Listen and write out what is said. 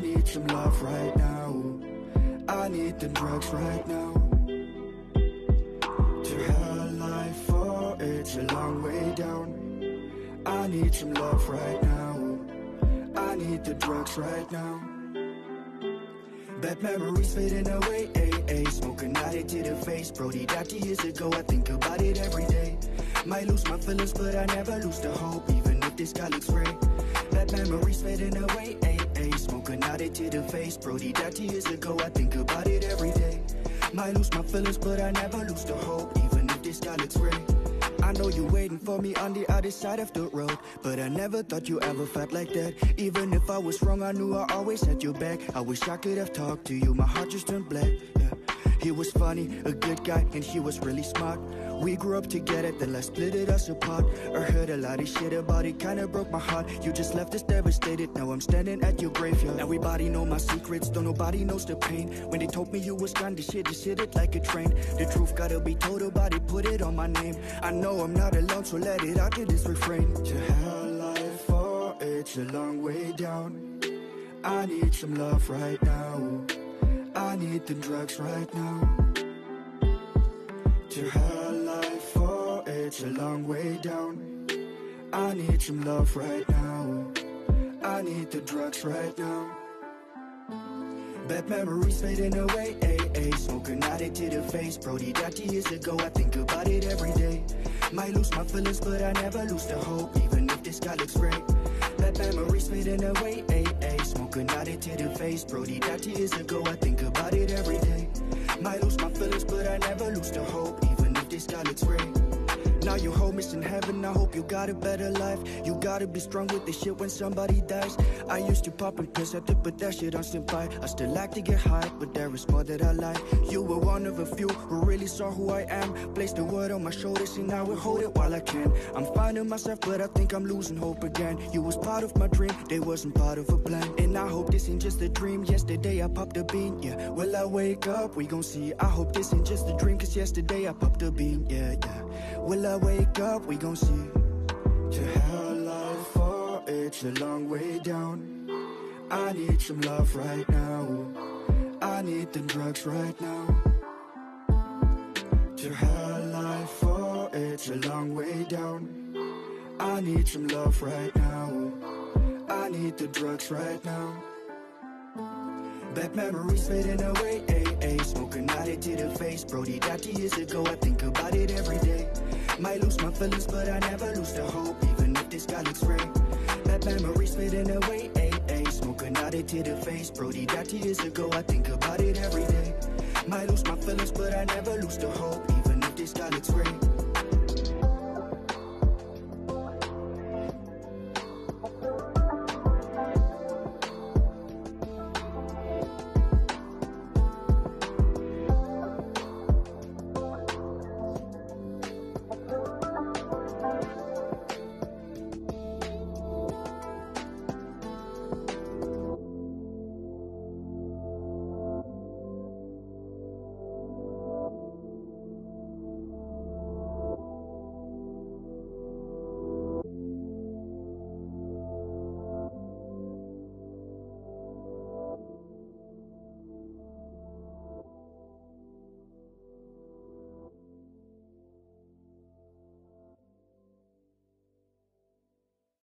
need some love right now. I need the drugs right now. To hell life for it's a long way down. I need some love right now. I need the drugs right now. Bad memories fading away, ay, ay. Smoking addict to the face, Brody died years ago. I think about it every day. Might lose my feelings, but I never lose the hope, even if this guy looks great. Memories fading away, ay, ay. Smoking addict to the face, Brody died years ago. I think about it every day. Might lose my feelings, but I never lose the hope, even if this guy looks great. I know you're waiting for me on the other side of the road But I never thought you ever felt like that Even if I was wrong, I knew I always had your back I wish I could have talked to you, my heart just turned black funny, a good guy, and he was really smart. We grew up together, then life split us apart. I heard a lot of shit about it, kinda broke my heart. You just left us devastated, now I'm standing at your graveyard. Everybody know my secrets, though nobody knows the pain. When they told me you was gone, this shit just hit it like a train. The truth gotta be told about it, put it on my name. I know I'm not alone, so let it out, to this refrain. To hell life for it's a long way down. I need some love right now. I need the drugs right now To hell life for it's a long way down. I need some love right now. I need the drugs right now. Bad memories fading away, ay, ay. Smoking addict to the face, Brody died two years ago. I think about it every day. Might lose my feelings, but I never lose the hope Even if this guy looks great. Bad memories fading away, ay, ay. Smoking addict to the face, Brody died two years ago. I think about it every day. Might lose my feelings, but I never lose the hope now you home is in heaven, I hope you got a better life. You gotta be strong with this shit when somebody dies. I used to pop and piss, I to put that shit on standby I still like to get high, but there is more that I like. You were one of a few who really saw who I am. Placed the word on my shoulders and I will hold it while I can. I'm finding myself, but I think I'm losing hope again. You was part of my dream, they wasn't part of a plan. And I hope this ain't just a dream, yesterday I popped a bean, yeah. Will I wake up, we gon' see. I hope this ain't just a dream, cause yesterday I popped a bean, yeah, yeah Will I wake up, we gon' see To hell life for it's a long way down. I need some love right now. I need the drugs right now. To hell life for it's a long way down. I need some love right now. I need the drugs right now Bad memories fading away, ay, ay. Smoking out it to the face, Brody died years ago I think about it every day. Might lose my feelings, but I never lose the hope Even if this guy looks great. Bad memories fading away, ay, ay. Smoking out it to the face, Brody died years ago I think about it every day. Might lose my feelings, but I never lose the hope Even if this guy looks great